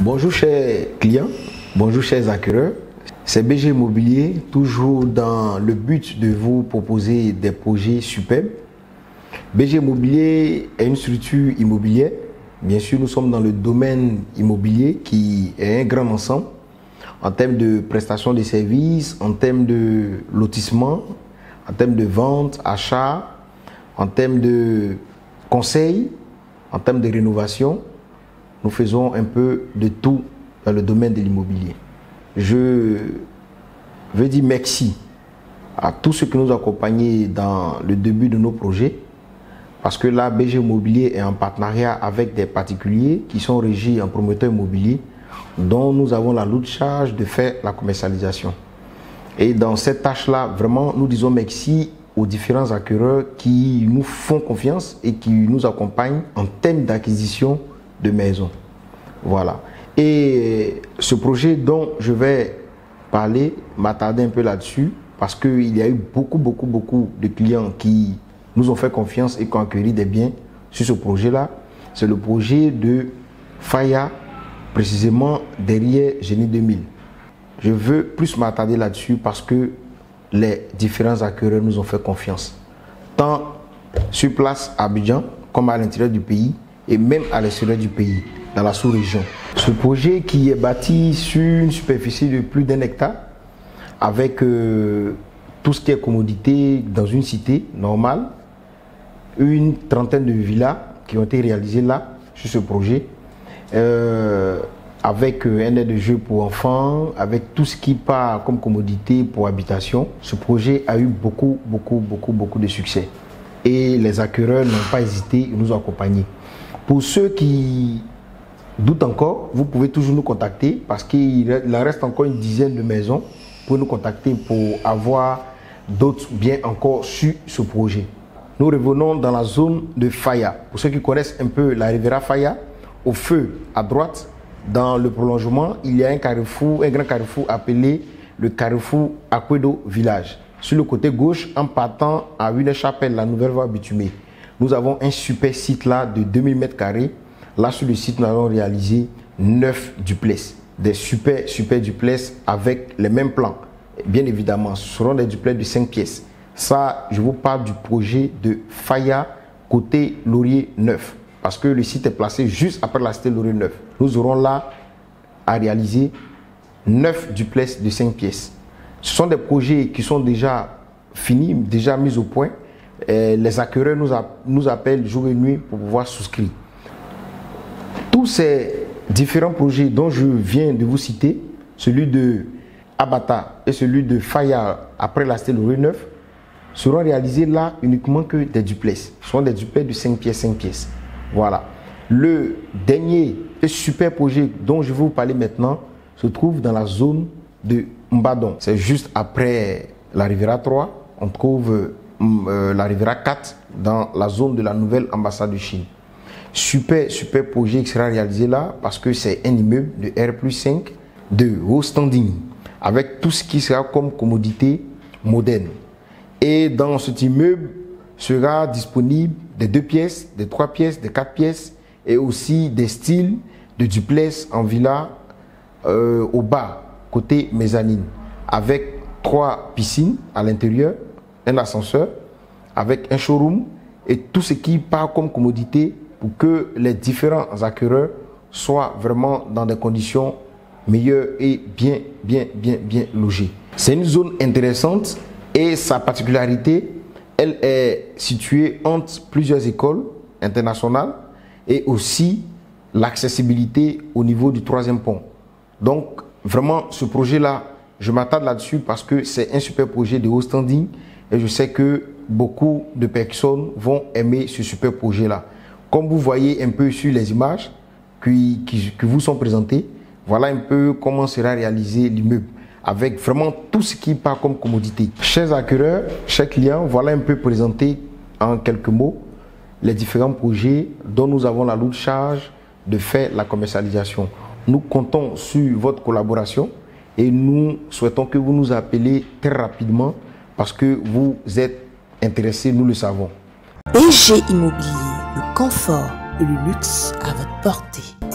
Bonjour chers clients, bonjour chers acquéreurs. C'est BG Immobilier, toujours dans le but de vous proposer des projets superbes. BG Immobilier est une structure immobilière. Bien sûr, nous sommes dans le domaine immobilier qui est un grand ensemble en termes de prestation de services, en termes de lotissement, en termes de vente, achat, en termes de conseil, en termes de rénovation nous faisons un peu de tout dans le domaine de l'immobilier. Je veux dire merci à tous ceux qui nous ont accompagnés dans le début de nos projets, parce que là, BG Immobilier est en partenariat avec des particuliers qui sont régis en promoteur immobilier, dont nous avons la lourde charge de faire la commercialisation. Et dans cette tâche-là, vraiment, nous disons merci aux différents acquéreurs qui nous font confiance et qui nous accompagnent en termes d'acquisition de maison. Voilà. Et ce projet dont je vais parler, m'attarder un peu là-dessus, parce qu'il y a eu beaucoup, beaucoup, beaucoup de clients qui nous ont fait confiance et qui ont accueilli des biens sur ce projet-là. C'est le projet de Faya, précisément derrière Génie 2000. Je veux plus m'attarder là-dessus parce que les différents acquéreurs nous ont fait confiance. Tant sur place à Abidjan, comme à l'intérieur du pays, et même à l'extérieur du pays, dans la sous-région. Ce projet qui est bâti sur une superficie de plus d'un hectare, avec euh, tout ce qui est commodité dans une cité normale, une trentaine de villas qui ont été réalisées là, sur ce projet, euh, avec euh, un aide de jeu pour enfants, avec tout ce qui part comme commodité pour habitation. Ce projet a eu beaucoup, beaucoup, beaucoup, beaucoup de succès. Et les acquéreurs n'ont pas hésité à nous accompagner. Pour ceux qui doutent encore, vous pouvez toujours nous contacter parce qu'il reste encore une dizaine de maisons pour nous contacter pour avoir d'autres biens encore sur ce projet. Nous revenons dans la zone de Faya. Pour ceux qui connaissent un peu la Riviera Faya, au feu à droite, dans le prolongement, il y a un carrefour, un grand carrefour appelé le carrefour Aquedo Village. Sur le côté gauche, en partant à une chapelle, la nouvelle voie bitumée. Nous avons un super site là de 2000 mètres carrés. Là, sur le site, nous allons réaliser 9 duplex. Des super, super duplex avec les mêmes plans. Bien évidemment, ce seront des duplex de 5 pièces. Ça, je vous parle du projet de Faya côté Laurier 9. Parce que le site est placé juste après la cité Laurier 9. Nous aurons là à réaliser 9 duplex de 5 pièces. Ce sont des projets qui sont déjà finis, déjà mis au point les acquéreurs nous, appellent jour et nuit pour pouvoir souscrire. Tous ces différents projets dont je viens de vous citer, celui de Abata et celui de Faya après la stèle 9, seront réalisés là uniquement que des duplex. Ce sont des duplex de 5 pièces, 5 pièces. Voilà. Le dernier et super projet dont je vais vous parler maintenant se trouve dans la zone de Mbadon. C'est juste après la Riviera 3. On trouve euh, la Riviera 4 dans la zone de la nouvelle ambassade de Chine. Super, super projet qui sera réalisé là parce que c'est un immeuble de R 5 de haut standing avec tout ce qui sera comme commodité moderne. Et dans cet immeuble sera disponible des deux pièces, des trois pièces, des quatre pièces et aussi des styles de duplex en villa euh, au bas, côté mezzanine, avec trois piscines à l'intérieur un ascenseur avec un showroom et tout ce qui part comme commodité pour que les différents acquéreurs soient vraiment dans des conditions meilleures et bien, bien, bien, bien logés. C'est une zone intéressante et sa particularité, elle est située entre plusieurs écoles internationales et aussi l'accessibilité au niveau du troisième pont. Donc, vraiment, ce projet-là, je m'attarde là-dessus parce que c'est un super projet de haut standing et je sais que beaucoup de personnes vont aimer ce super projet-là. Comme vous voyez un peu sur les images qui, vous sont présentées, voilà un peu comment sera réalisé l'immeuble avec vraiment tout ce qui part comme commodité. Chers acquéreurs, chers clients, voilà un peu présenté en quelques mots les différents projets dont nous avons la lourde charge de faire la commercialisation. Nous comptons sur votre collaboration et nous souhaitons que vous nous appelez très rapidement parce que vous êtes intéressé, nous le savons. BG Immobilier, le confort le luxe à votre portée.